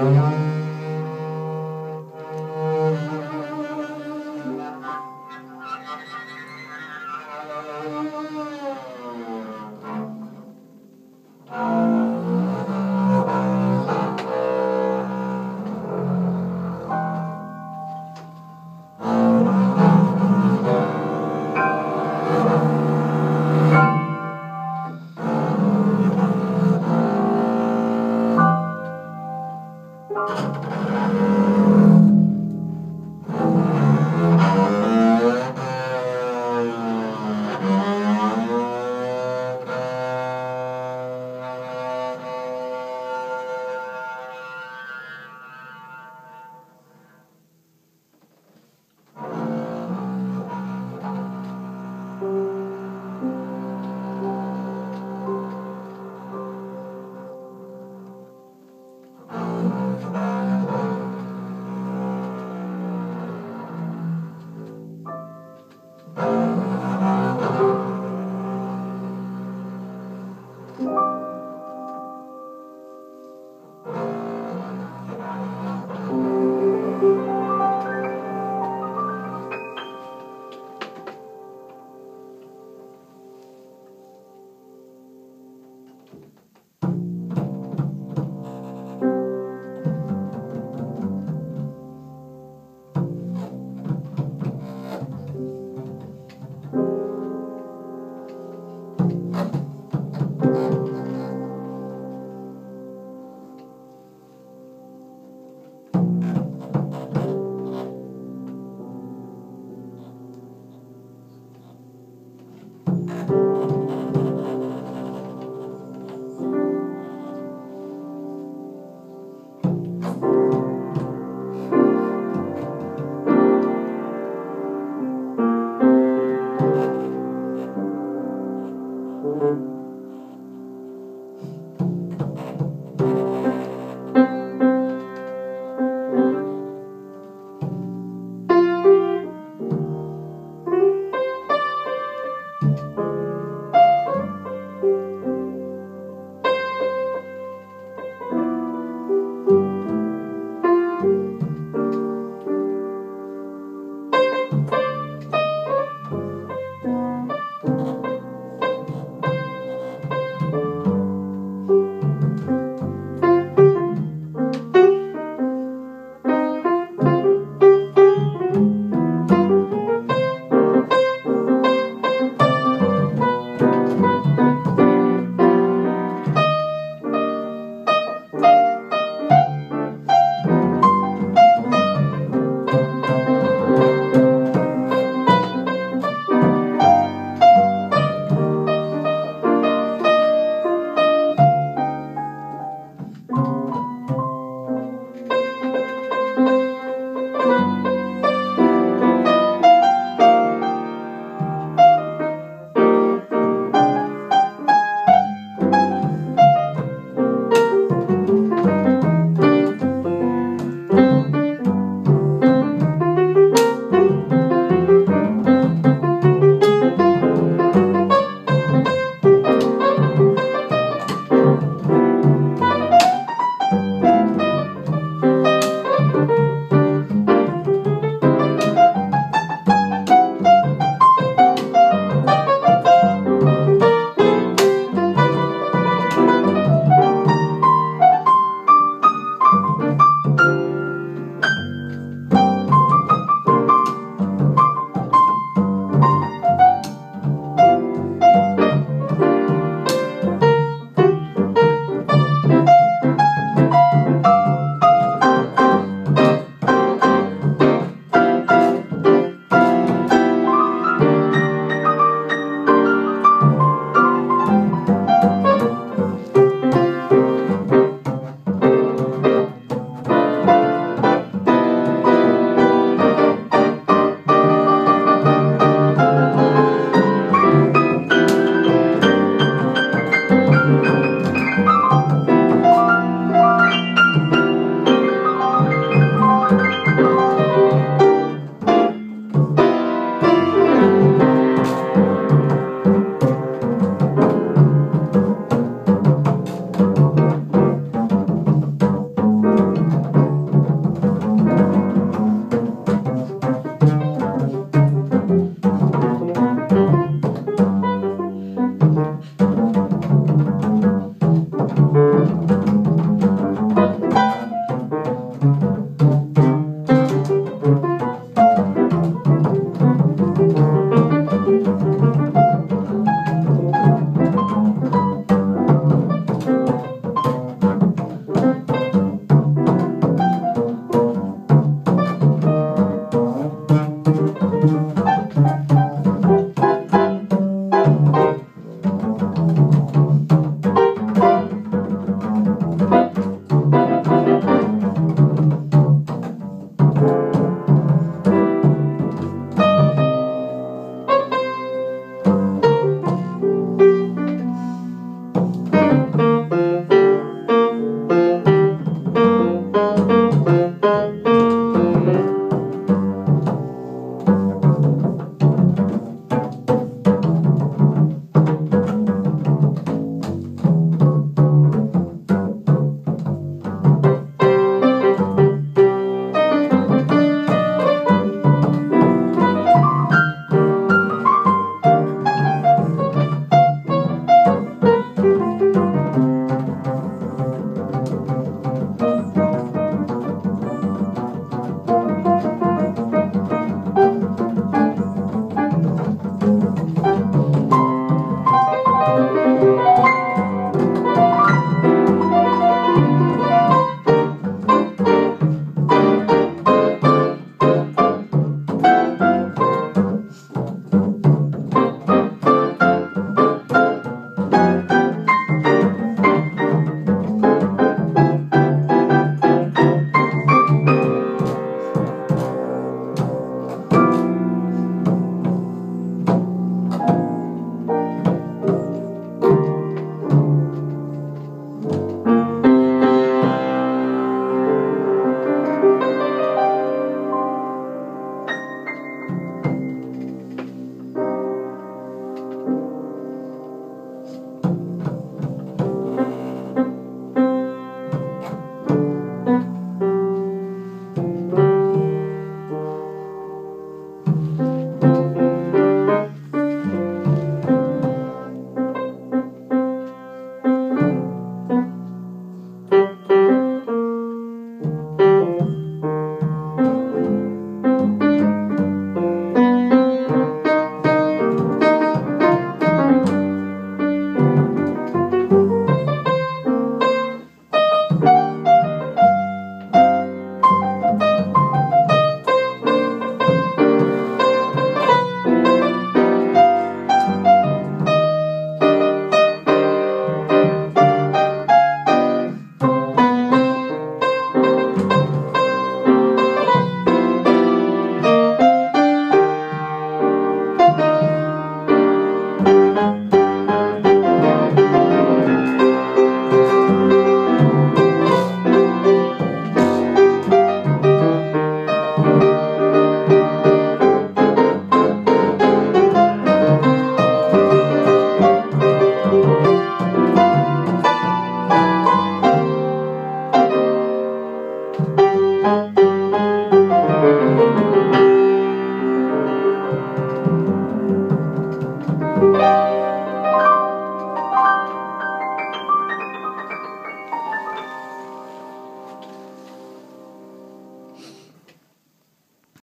Música